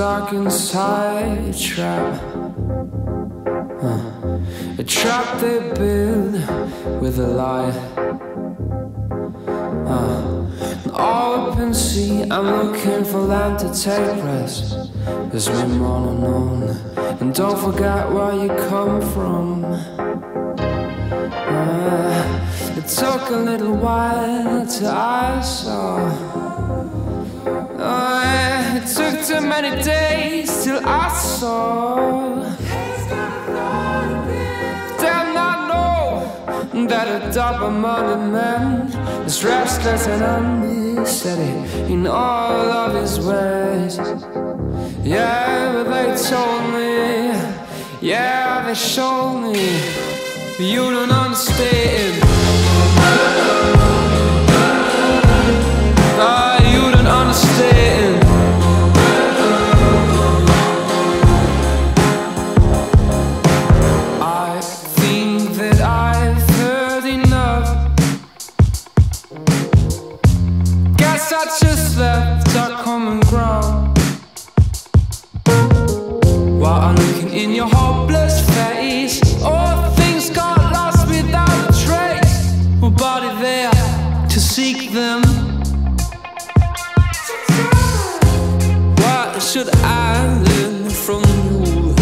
stuck inside a trap. A trap they build with a lie. Uh, open sea, I'm looking for land to take rest. As we on and on. And don't forget where you come from. Uh, it took a little while till I saw. Oh, it took too many days till I saw. That a double-minded man is restless and unsteady in all of his ways. Yeah, but they told me, yeah, they showed me, you don't understand. guess I just left our common ground While I'm looking in your hopeless face All things got lost without a trace. Nobody body there to seek them. What should I learn from you?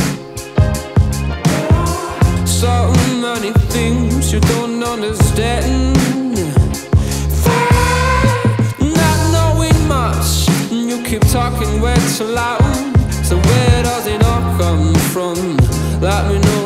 So many things you don't understand. talking way too loud. So where does it all come from? Let me know.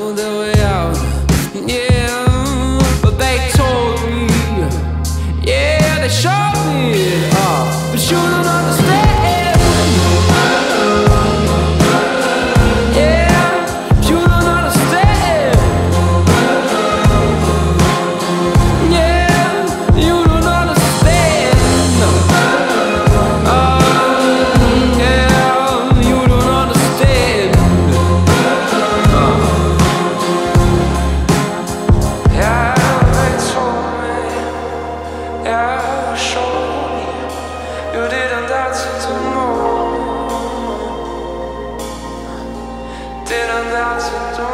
Didn't dance